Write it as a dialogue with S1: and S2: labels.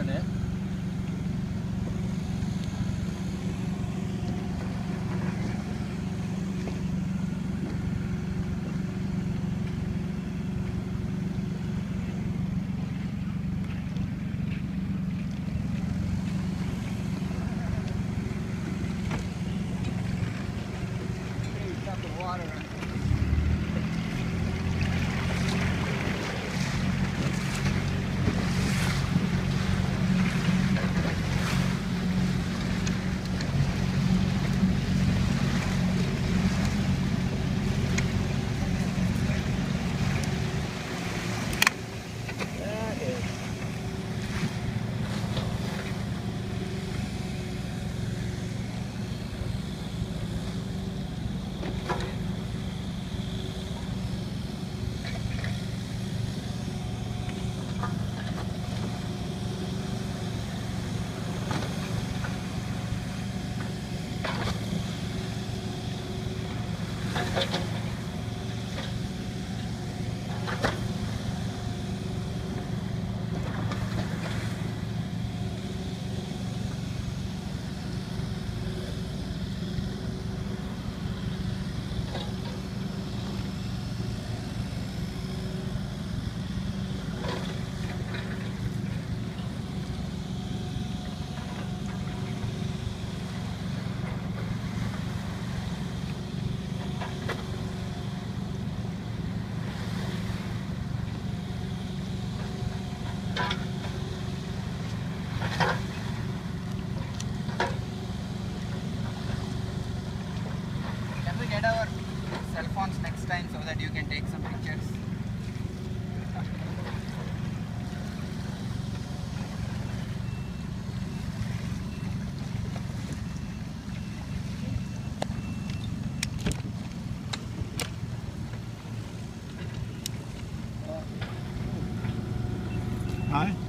S1: よね。
S2: get our cell phones next time so that you can take some pictures. Hi.